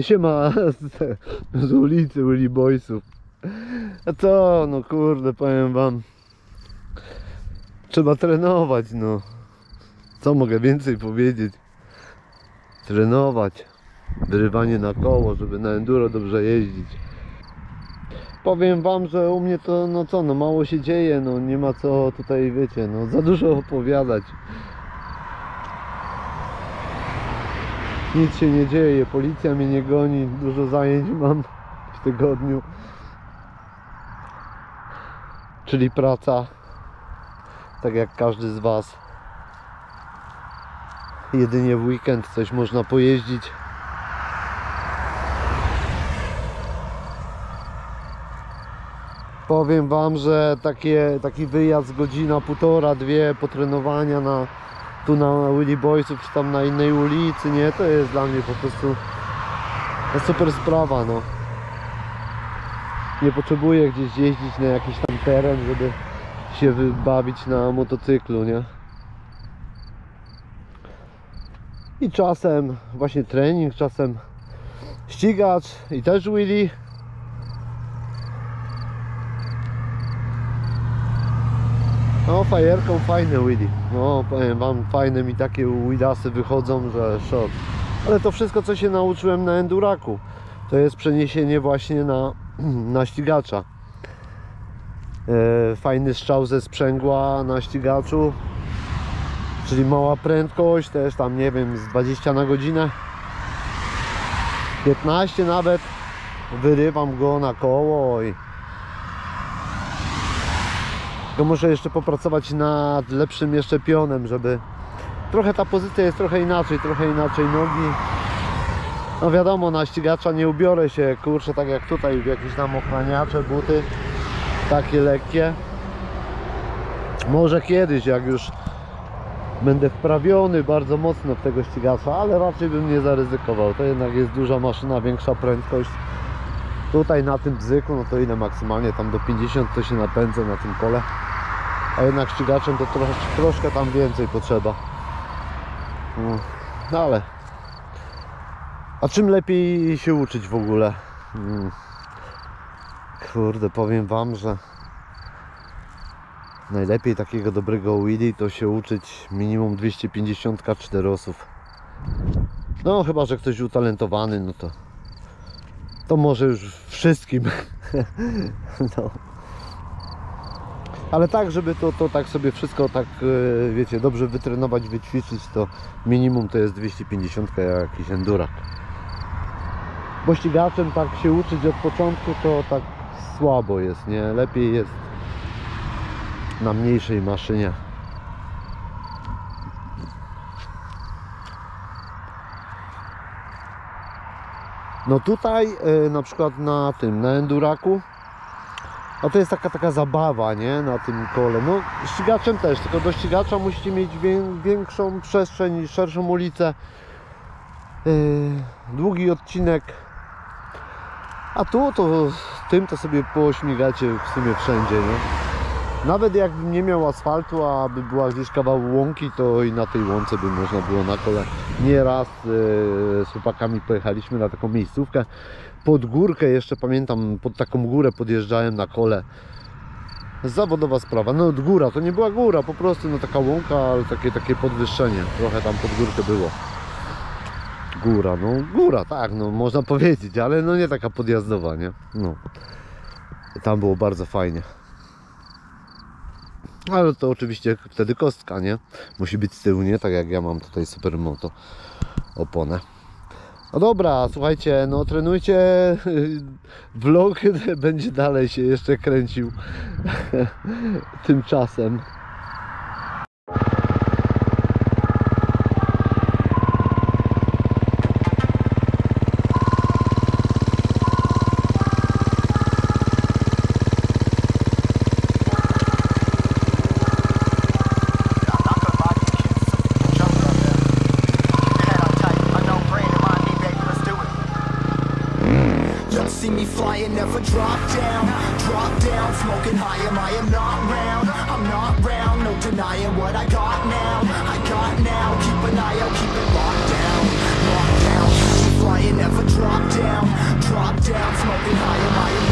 Siema z, z ulicy Willy Boysów. A co, no kurde, powiem wam. Trzeba trenować, no. Co mogę więcej powiedzieć? Trenować. Wyrywanie na koło, żeby na enduro dobrze jeździć. Powiem wam, że u mnie to, no co, no mało się dzieje, no nie ma co tutaj, wiecie, no za dużo opowiadać. Nic się nie dzieje, policja mnie nie goni, dużo zajęć mam w tygodniu. Czyli praca, tak jak każdy z Was. Jedynie w weekend coś można pojeździć. Powiem Wam, że takie, taki wyjazd godzina, półtora, dwie potrenowania na, tu na Willy Boysów czy tam na innej ulicy, nie, to jest dla mnie po prostu super sprawa, no. Nie potrzebuję gdzieś jeździć na jakiś tam teren, żeby się wybawić na motocyklu, nie. I czasem właśnie trening, czasem ścigacz i też Willy. No fajerką fajne Willy. No powiem wam, fajne mi takie Widasy wychodzą, że szok. Ale to wszystko co się nauczyłem na Enduraku, to jest przeniesienie właśnie na, na ścigacza. E, fajny strzał ze sprzęgła na ścigaczu. Czyli mała prędkość, też tam nie wiem, z 20 na godzinę. 15 nawet. Wyrywam go na koło i tylko muszę jeszcze popracować nad lepszym jeszcze pionem, żeby trochę ta pozycja jest trochę inaczej, trochę inaczej nogi. No wiadomo, na ścigacza nie ubiorę się, kurczę, tak jak tutaj w jakieś tam ochraniacze, buty, takie lekkie. Może kiedyś, jak już będę wprawiony bardzo mocno w tego ścigacza, ale raczej bym nie zaryzykował. To jednak jest duża maszyna, większa prędkość. Tutaj na tym bzyku, no to ile maksymalnie, tam do 50 to się napędzę na tym kole. A jednak ścigaczem to troszkę, troszkę tam więcej potrzeba. No, no ale... A czym lepiej się uczyć w ogóle? Mm. Kurde, powiem wam, że najlepiej takiego dobrego Willy to się uczyć minimum 254 osób. No chyba, że ktoś utalentowany, no to to może już wszystkim. no. Ale tak, żeby to, to tak sobie wszystko tak, e, wiecie, dobrze wytrenować, wyćwiczyć, to minimum to jest 250 jakiś endurak. Bo ścigaczem tak się uczyć od początku to tak słabo jest, nie? Lepiej jest na mniejszej maszynie. No tutaj e, na przykład na tym, na enduraku no to jest taka taka zabawa, nie? Na tym kole. No ścigaczem też, tylko do ścigacza musicie mieć wię- większą przestrzeń, szerszą ulicę. Yy, długi odcinek. A tu to tym to sobie pośmigacie w sumie wszędzie, nie? Nawet jakbym nie miał asfaltu, a by była gdzieś kawał łąki, to i na tej łące by można było na kole. Nieraz yy, z chłopakami pojechaliśmy na taką miejscówkę. Pod górkę jeszcze pamiętam, pod taką górę podjeżdżałem na kole. Zawodowa sprawa. No góra, to nie była góra, po prostu no taka łąka, ale takie, takie podwyższenie. Trochę tam pod górkę było. Góra, no góra, tak, no można powiedzieć, ale no nie taka podjazdowa, nie? No. Tam było bardzo fajnie. Ale to oczywiście wtedy kostka, nie? Musi być z tyłu, nie? Tak jak ja mam tutaj supermoto oponę. No dobra, słuchajcie, no trenujcie. Vlog będzie dalej się jeszcze kręcił tymczasem. Flying, never drop down. Drop down, smoking high, am I am not round. I'm not round, no denying what I got now. I got now. Keep an eye out, keep it locked down. Locked down. Flying, never drop down. Drop down, smoking high, am I not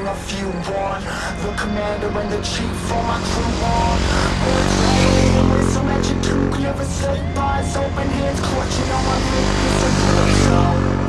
bring a few on The commander and the chief for my crew on. Words so that you do never slip by open hands clutching on my neck, it's a